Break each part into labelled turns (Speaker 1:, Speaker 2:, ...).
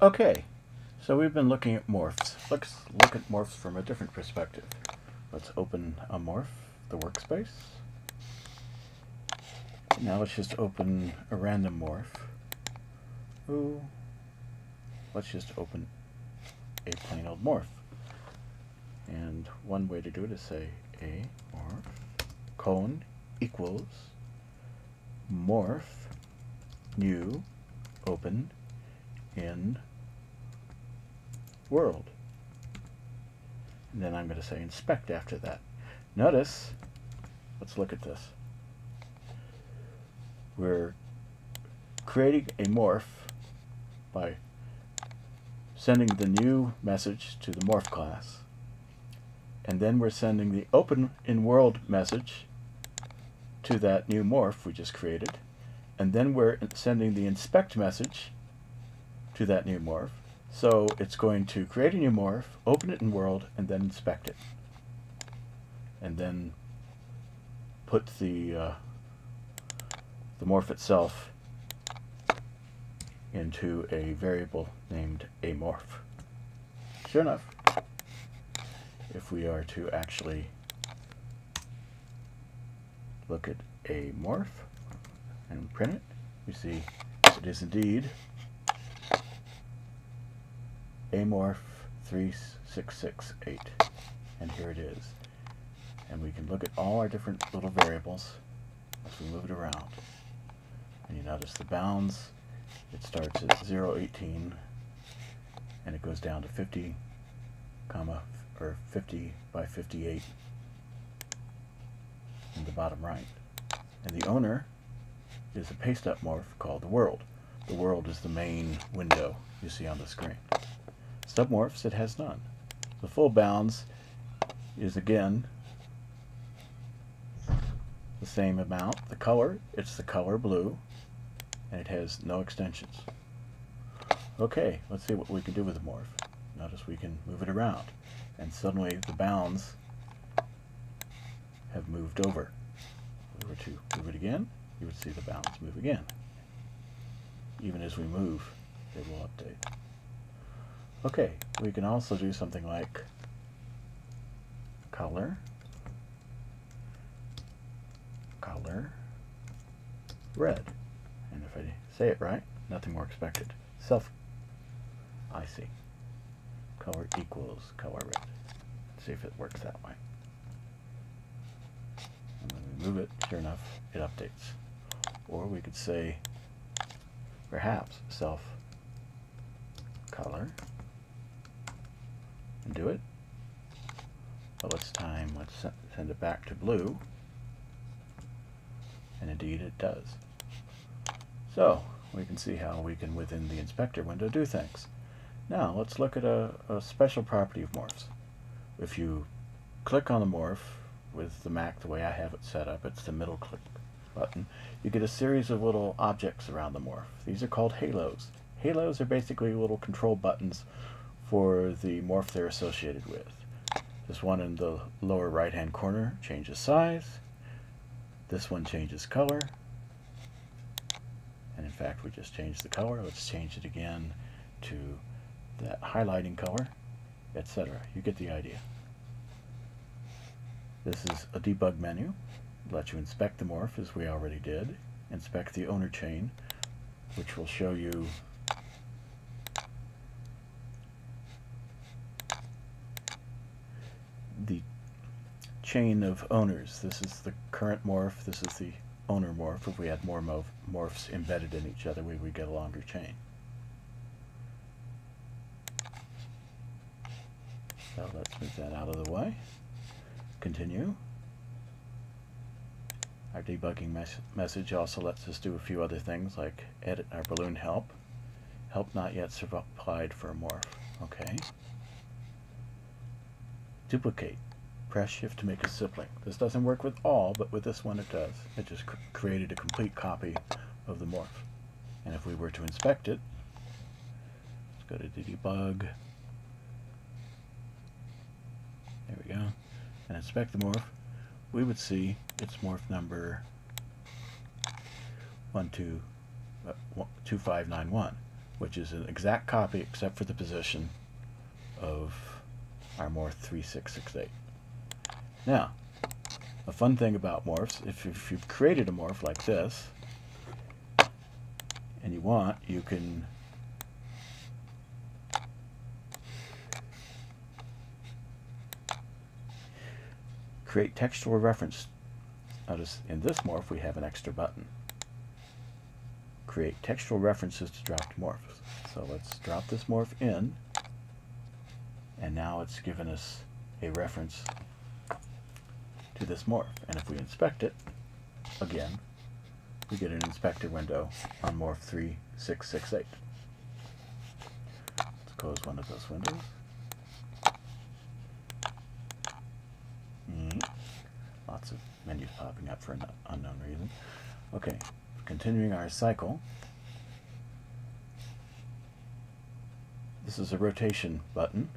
Speaker 1: Okay, so we've been looking at morphs. Let's look at morphs from a different perspective. Let's open a morph, the workspace. Now let's just open a random morph. Ooh. Let's just open a plain old morph. And one way to do it is say a morph colon equals morph new open in world. And then I'm going to say inspect after that. Notice, let's look at this. We're creating a morph by sending the new message to the morph class. And then we're sending the open in world message to that new morph we just created. And then we're sending the inspect message to that new morph. So it's going to create a new morph, open it in world, and then inspect it. And then put the, uh, the morph itself into a variable named a morph. Sure enough, if we are to actually look at a morph and print it, we see it is indeed amorph 3668 and here it is. And we can look at all our different little variables as we move it around. And you notice the bounds. It starts at 0, 18 and it goes down to 50 comma or 50 by 58 in the bottom right. And the owner is a paste up morph called the world. The world is the main window you see on the screen Submorphs, it has none. The full bounds is again the same amount. The color, it's the color blue, and it has no extensions. Okay, let's see what we can do with the morph. Notice we can move it around, and suddenly the bounds have moved over. If we were to move it again, you would see the bounds move again. Even as we move, they will update. Okay, we can also do something like color, color, red. And if I say it right, nothing more expected. Self, I see. Color equals color red. Let's see if it works that way. And when we move it, sure enough, it updates. Or we could say, perhaps, self color and do it. Well, it's time. Let's send it back to blue. And indeed it does. So, we can see how we can, within the inspector window, do things. Now, let's look at a, a special property of morphs. If you click on the morph with the Mac the way I have it set up, it's the middle click button, you get a series of little objects around the morph. These are called halos. Halos are basically little control buttons for the morph they're associated with. This one in the lower right hand corner changes size. This one changes color. And in fact, we just changed the color. Let's change it again to that highlighting color, etc. You get the idea. This is a debug menu. Let you inspect the morph as we already did. Inspect the owner chain, which will show you the chain of owners. This is the current morph, this is the owner morph. If we had more morphs embedded in each other, we would get a longer chain. So let's move that out of the way. Continue. Our debugging mes message also lets us do a few other things like edit our balloon help. Help not yet supplied for a morph. Okay duplicate. Press shift to make a sibling. This doesn't work with all, but with this one it does. It just cr created a complete copy of the morph. And if we were to inspect it, let's go to debug. There we go. And inspect the morph, we would see its morph number 12, uh, 2591. which is an exact copy except for the position of our morph 3668. Now, a fun thing about morphs, if, if you've created a morph like this, and you want, you can create textual reference. Notice in this morph we have an extra button. Create textual references to dropped morphs. So let's drop this morph in, and now it's given us a reference to this morph. And if we inspect it, again, we get an inspector window on morph 3668. Let's close one of those windows. Mm. Lots of menus popping up for an unknown reason. Okay, continuing our cycle. This is a rotation button.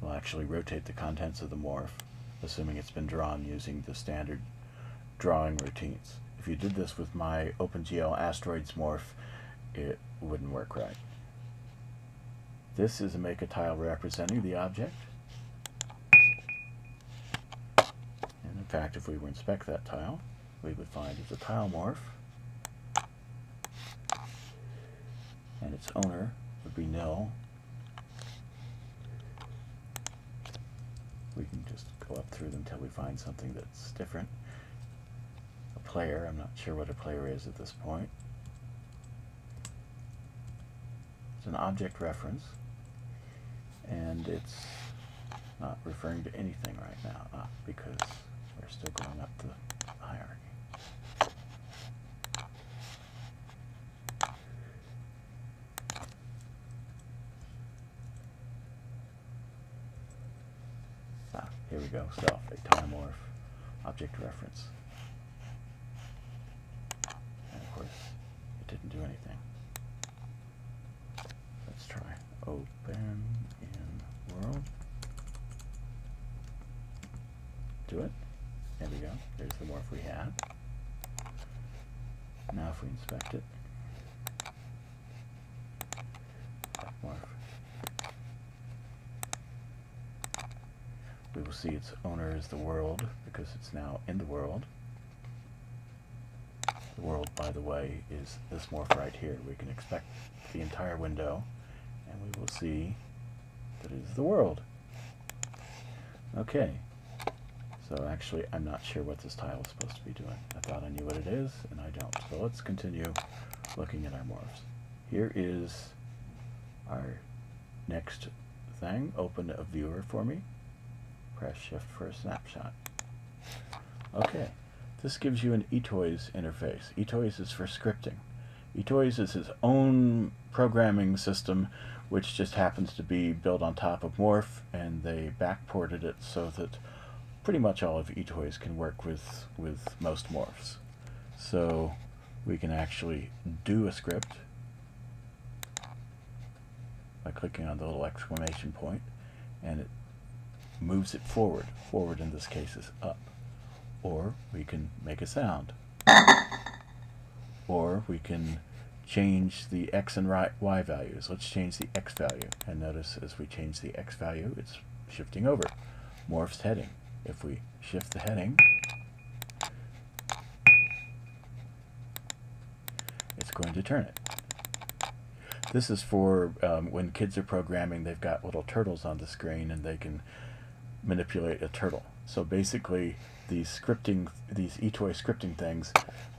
Speaker 1: We'll actually rotate the contents of the morph, assuming it's been drawn using the standard drawing routines. If you did this with my OpenGL asteroids morph, it wouldn't work right. This is a make a tile representing the object. And in fact, if we were inspect that tile, we would find it's a tile morph, and its owner would be nil. We can just up through them until we find something that's different. A player, I'm not sure what a player is at this point. It's an object reference, and it's not referring to anything right now, uh, because we're still going up the here we go, self, a timorph object reference. And of course, it didn't do anything. Let's try open in world. Do it. There we go. There's the morph we had. Now if we inspect it, morph, we will see its owner is the world because it's now in the world. The world, by the way, is this morph right here. We can expect the entire window and we will see that it is the world. Okay, so actually, I'm not sure what this tile is supposed to be doing. I thought I knew what it is, and I don't. So let's continue looking at our morphs. Here is our next thing. Open a viewer for me. Press shift for a snapshot. Okay, this gives you an eToys interface. eToys is for scripting. eToys is its own programming system which just happens to be built on top of Morph and they backported it so that pretty much all of eToys can work with, with most morphs. So we can actually do a script by clicking on the little exclamation point and it moves it forward. Forward in this case is up. Or we can make a sound. Or we can change the x and y values. Let's change the x value. And notice as we change the x value, it's shifting over. Morphs heading if we shift the heading, it's going to turn it. This is for um, when kids are programming, they've got little turtles on the screen and they can manipulate a turtle. So basically, these scripting, these eToy scripting things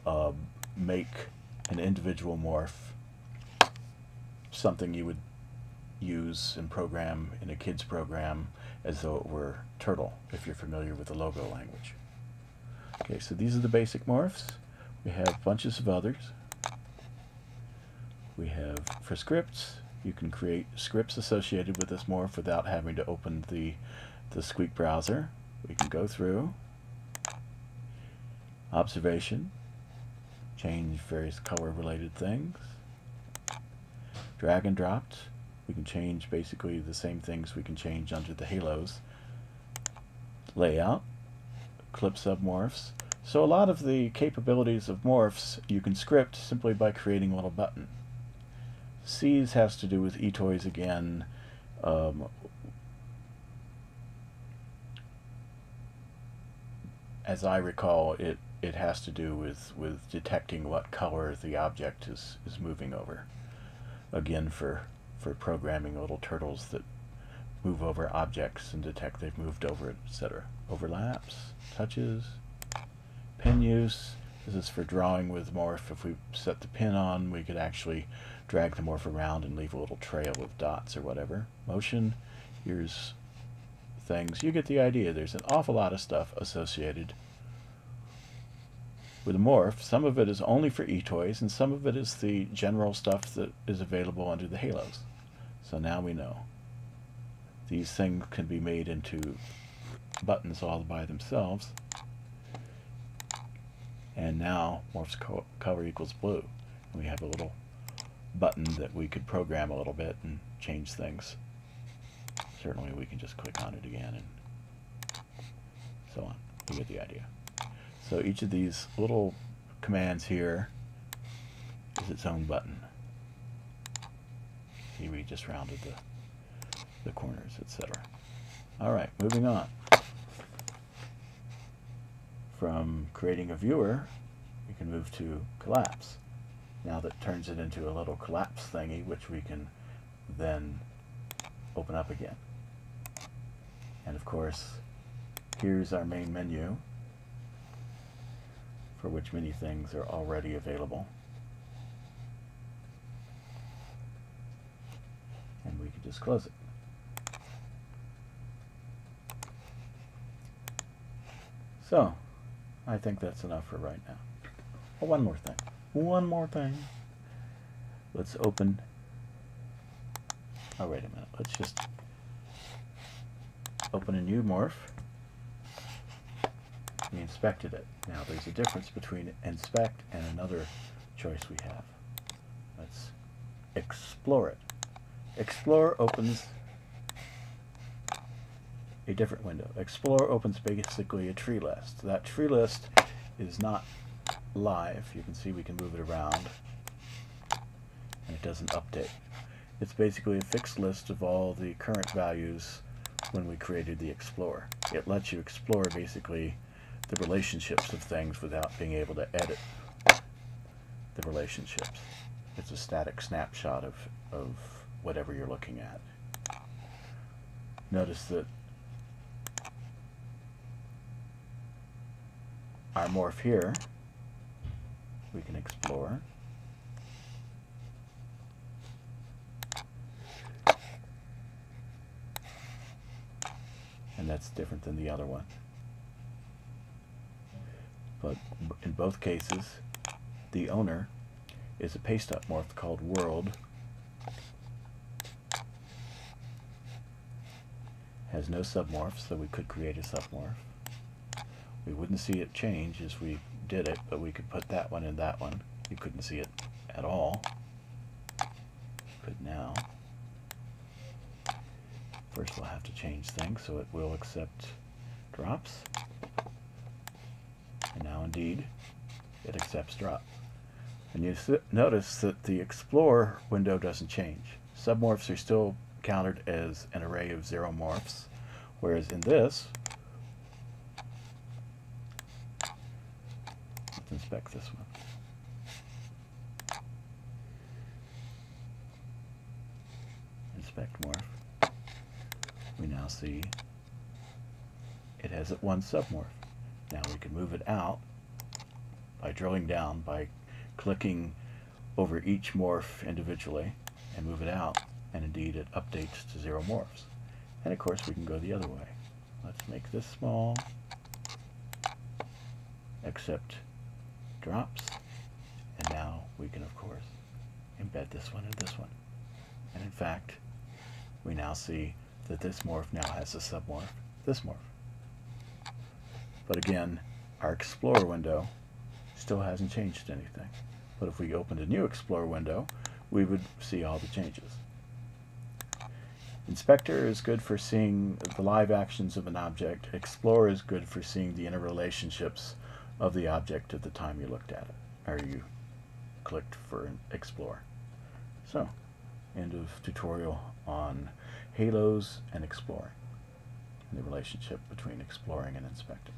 Speaker 1: uh, make an individual morph something you would use and program in a kid's program as though it were turtle, if you're familiar with the logo language. Okay, so these are the basic morphs. We have bunches of others. We have, for scripts, you can create scripts associated with this morph without having to open the, the Squeak browser. We can go through, observation, change various color related things, drag and dropped, we can change basically the same things we can change under the halos. Layout, clip submorphs. So a lot of the capabilities of morphs you can script simply by creating a little button. C's has to do with eToys again. Um, as I recall, it, it has to do with, with detecting what color the object is, is moving over. Again, for, for programming little turtles that move over objects and detect they've moved over etc. Overlaps, touches, pen use. This is for drawing with morph. If we set the pen on, we could actually drag the morph around and leave a little trail of dots or whatever. Motion, here's things. You get the idea. There's an awful lot of stuff associated with morph. Some of it is only for eToys, and some of it is the general stuff that is available under the halos. So now we know. These things can be made into buttons all by themselves. And now morph's co color equals blue. We have a little button that we could program a little bit and change things. Certainly we can just click on it again and so on. You get the idea. So each of these little commands here is its own button. See, we just rounded the the corners, etc. All right, moving on. From creating a viewer, we can move to collapse. Now that turns it into a little collapse thingy, which we can then open up again. And of course, here's our main menu, for which many things are already available. And we can just close it. So, I think that's enough for right now. Oh, one more thing. One more thing. Let's open. Oh, wait a minute. Let's just open a new morph. We inspected it. Now, there's a difference between inspect and another choice we have. Let's explore it. Explore opens a different window. Explore opens basically a tree list. That tree list is not live. You can see we can move it around and it doesn't update. It's basically a fixed list of all the current values when we created the Explorer. It lets you explore basically the relationships of things without being able to edit the relationships. It's a static snapshot of, of whatever you're looking at. Notice that our morph here, we can explore. And that's different than the other one. But in both cases, the owner is a paste up morph called world. Has no submorph, so we could create a submorph. We wouldn't see it change as we did it, but we could put that one in that one. You couldn't see it at all. But now, first we'll have to change things so it will accept drops. And now indeed, it accepts drop. And you notice that the Explore window doesn't change. Submorphs are still counted as an array of zero morphs, whereas in this, let's inspect this one. Inspect morph. We now see it has one submorph. Now we can move it out by drilling down, by clicking over each morph individually and move it out, and indeed it updates to zero morphs. And of course we can go the other way. Let's make this small, except drops. And now we can, of course, embed this one and this one. And in fact, we now see that this morph now has a submorph, this morph. But again, our Explorer window still hasn't changed anything. But if we opened a new Explorer window, we would see all the changes. Inspector is good for seeing the live actions of an object. Explorer is good for seeing the interrelationships of the object at the time you looked at it, or you clicked for an Explore. So, end of tutorial on halos and exploring, and the relationship between exploring and inspecting.